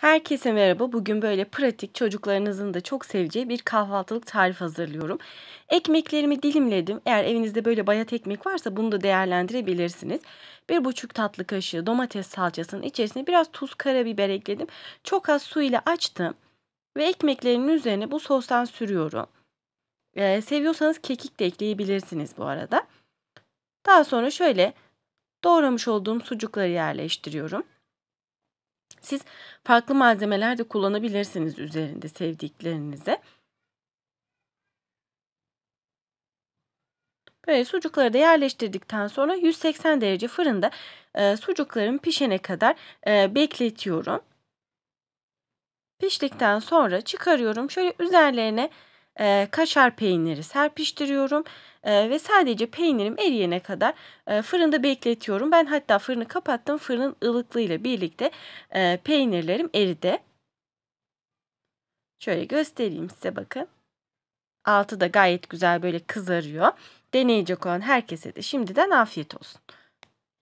Herkese merhaba. Bugün böyle pratik, çocuklarınızın da çok seveceği bir kahvaltılık tarif hazırlıyorum. Ekmeklerimi dilimledim. Eğer evinizde böyle bayat ekmek varsa bunu da değerlendirebilirsiniz. 1,5 tatlı kaşığı domates salçasının içerisine biraz tuz, karabiber ekledim. Çok az su ile açtım ve ekmeklerimin üzerine bu sostan sürüyorum. Ee, seviyorsanız kekik de ekleyebilirsiniz bu arada. Daha sonra şöyle doğramış olduğum sucukları yerleştiriyorum. Siz farklı malzemeler de kullanabilirsiniz üzerinde sevdiklerinize. Böyle sucukları da yerleştirdikten sonra 180 derece fırında e, sucuklarım pişene kadar e, bekletiyorum. Piştikten sonra çıkarıyorum. Şöyle üzerlerine e, kaşar peyniri serpiştiriyorum e, ve sadece peynirim eriyene kadar e, fırında bekletiyorum. Ben hatta fırını kapattım. Fırının ılıklığıyla birlikte e, peynirlerim eridi. Şöyle göstereyim size bakın. Altı da gayet güzel böyle kızarıyor. Deneyecek olan herkese de şimdiden afiyet olsun.